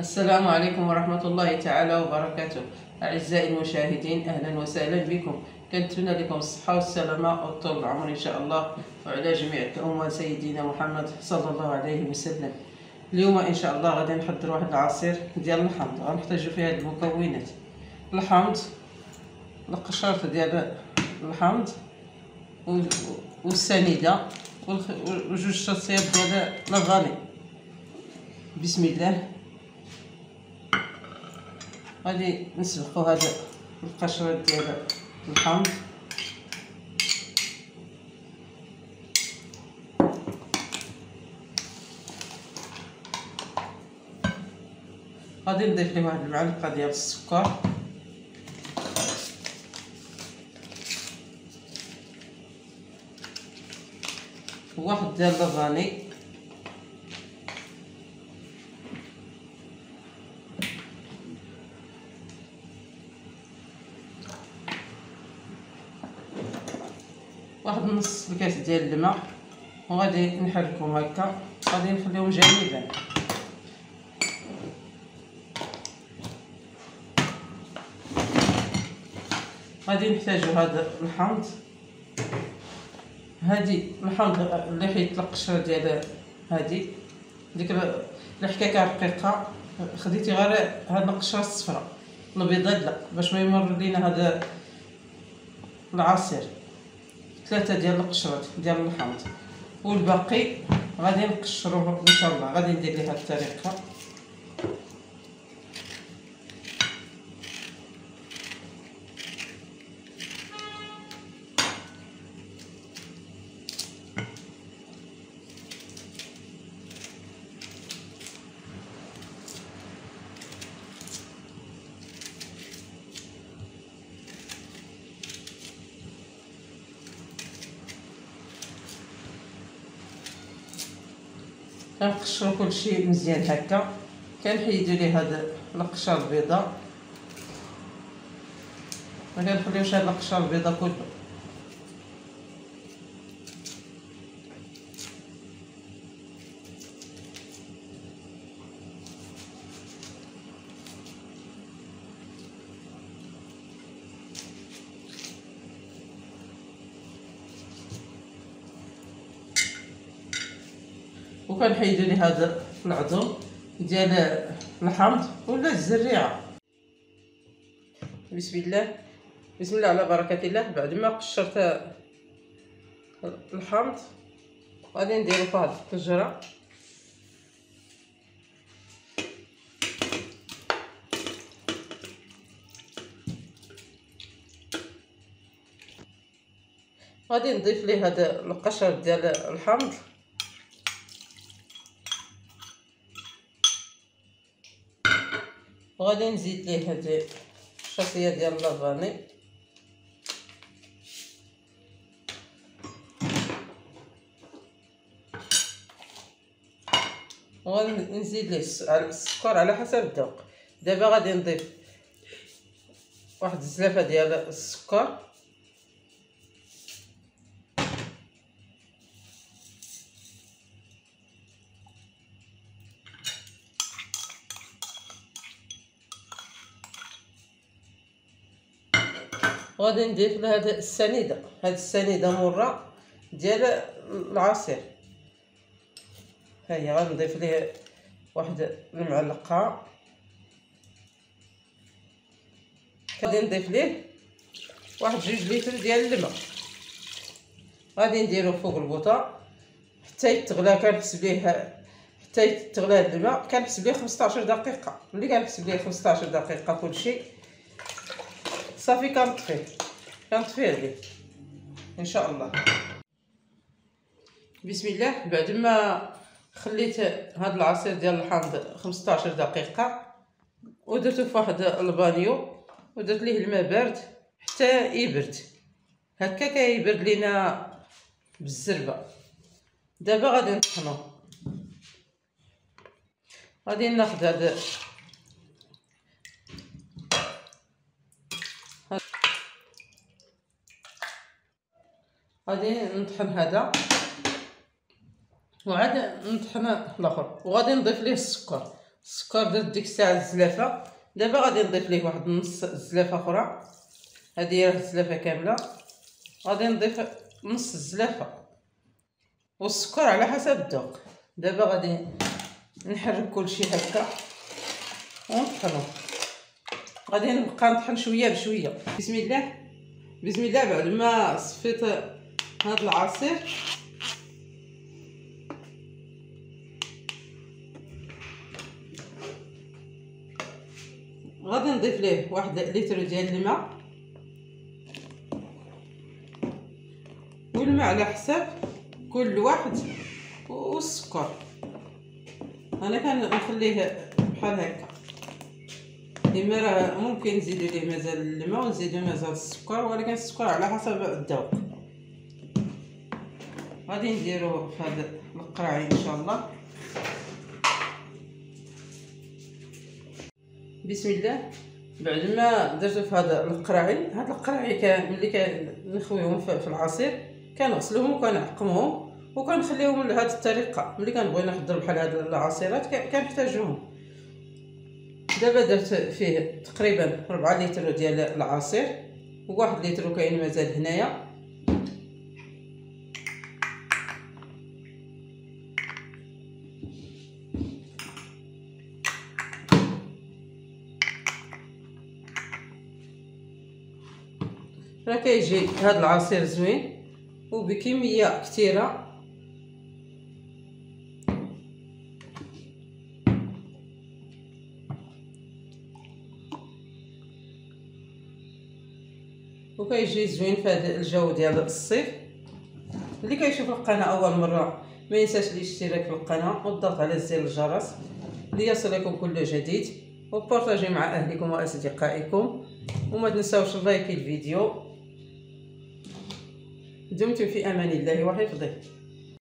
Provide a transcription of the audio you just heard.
السلام عليكم ورحمة الله تعالى وبركاته. أعزائي المشاهدين أهلا وسهلا بكم. كنتمنى لكم الصحة والسلامة وطول العمر إن شاء الله وعلى جميع الأمة. سيدنا محمد صلى الله عليه وسلم. اليوم إن شاء الله غادي نحضر واحد العصير ديال الحمض. غنحتاجو فيه هاد المكونات. الحمض القشرة ديال الحمض وال- والسنيدة وجوج شاصيات ديال الفاني بسم الله. غادي نسلقو هذا القشرة ديال الحمض غادي نضيف ليه واحد المعلقة ديال السكر. وواحد ديال الفاني واحد نص الكاس ديال الماء. وغادي نحركهم هكا. غادي نخليهم جانبا. غادي نحتاجو هذا الحمض هادي الحمض اللي حيت القشره ديال هادي. ديك ال- الحكاكه رقيقه خديتي غير هاد القشره الصفراء. البيضاء لا باش ما يمر لينا هذا العصير. ثلاثة ديال القشرات ديال الحمض والباقي غادي نقشروه إن شاء الله. غادي ندير ليه هاد الطريقة. كنقشرو كلشي مزيان هكا. كنحيدو ليه هاد القشره البيضاء. ما كنخليوش هاد القشره البيضاء كله. وكنحيدو ليه هذا العظم ديال الحمض ولا الزريعة. بسم الله. بسم الله على بركة الله. بعد ما قشرت الحمض غادي نديرو في هاد الطنجره غادي نضيف ليه هذا القشر ديال الحمض. وغادي نزيد ليه هاد الشاصيه ديال لافاني وغادي نزيد ليه السكر على حسب الذوق دابا غادي نضيف واحد الزلافه ديال السكر وغادي نضيف لهاد السنيدة. هاد السنيدة مرة ديال العصير. ها هي ليه واحد المعلقة. غادي نضيف ليه واحد جوج لتر ديال الماء. غادي نديرو فوق البوطة. حتى يتغلى كنحسب ليه حتى يتغلى الماء. كنحسب ليه 15 دقيقة. ملي كنحسب ليه 15 دقيقة كلشي. صافي كنطفيه كنطفيه عليه إن شاء الله. بسم الله. بعد ما خليت هاد العصير ديال الحامض 15 دقيقة ودرتو في واحد البانيو ودرت ليه الماء بارد حتى يبرد. هكا كيبرد لينا بالزربة. دابا غادي نطحنو. غادي ناخد هاد غادي نطحن هذا. وعاد نطحن الآخر. وغادي نضيف ليه السكر. السكر درت ديك الساعة الزلافة. دابا غادي نضيف ليه واحد نص الزلافه أخرى. هذه راه الزلافة كاملة. غادي نضيف نص الزلافة. والسكر على حسب الذوق. دابا غادي نحرك كلشي هكا. ونطحنو. غادي نبقى نطحن شوية بشوية. بسم الله. بسم الله بعد ما صفيت هاد العصير. غادي نضيف ليه واحد لتر ديال الماء. والماء على حساب كل واحد والسكر. أنا كنخليه بحال هكا. إما راه ممكن نزيدو ليه مازال الماء ونزيدو مازال السكر ولكن السكر على حسب الذوق. غادي نديرو في هذا القراعي إن شاء الله. بسم الله. بعد ما درتو في هذا القراعي هاد القراعي ملي كنخويهم في العصير كنغسلوهم وكنعقمهم وكنخليهم لهاد الطريقة. ملي كنبغي نحضر بحال هاد العصيرات كنحتاجوهم دابا درت فيه تقريبا ربعة لتر ديال العصير وواحد لتر كاين مازال هنايا. راه كيجي هاد العصير زوين وبكمية كثيرة. وكيجي زوين في هذا الجو ديال الصيف. اللي كيشوف القناة أول مرة ما ينساش الاشتراك في القناة والضغط على زر الجرس ليصلكم كل جديد. وبارطاجي مع أهلكم وأصدقائكم. وما تنساوش لايك الفيديو. دمتم في أمان الله وحفظه.